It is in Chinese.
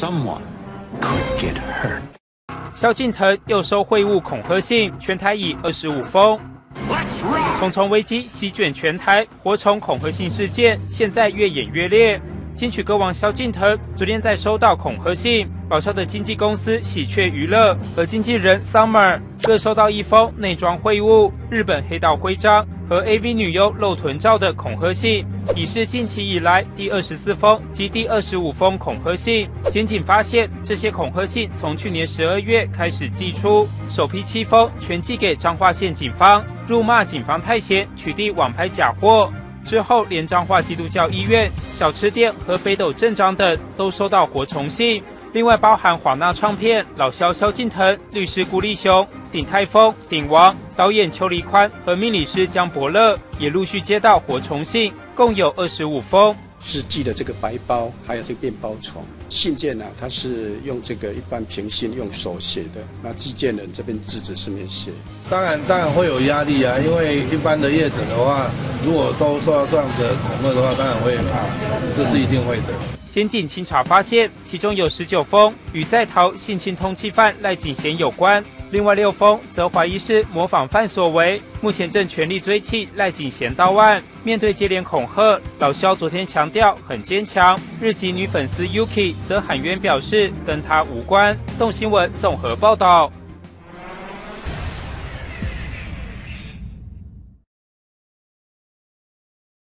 someone could get hurt. 萧敬腾又收贿赂恐吓信，全台以二十五封。重重危机席卷全台，火虫恐吓信事件现在越演越烈。金曲歌王萧敬腾昨天在收到恐吓信，老萧的经纪公司喜鹊娱乐和经纪人 Summer 各收到一封内装秽物、日本黑道徽章和 AV 女优露臀照的恐吓信，已是近期以来第二十四封及第二十五封恐吓信。检警发现，这些恐吓信从去年十二月开始寄出，首批七封全寄给彰化县警方，辱骂警方太闲，取缔网拍假货。之后，连彰化基督教医院、小吃店和北斗镇长等都收到活虫信。另外，包含华纳唱片、老萧萧敬腾、律师顾立雄、鼎泰丰、鼎王、导演邱黎宽和命理师江伯乐也陆续接到活虫信，共有二十五封。是寄的这个白包，还有这个面包虫信件呢？它是用这个一般平信用手写的，那寄件人这边字纸上面写。当然，当然会有压力啊，因为一般的业者的话，如果都受到这样子的恐吓的话，当然会怕，这是一定会的。先进清查发现，其中有十九封与在逃性侵通缉犯赖景贤有关。另外六封则怀疑是模仿犯所为，目前正全力追缉赖景贤到案。面对接连恐吓，老肖昨天强调很坚强。日籍女粉丝 Yuki 则喊冤表示跟他无关。动新闻综合报道。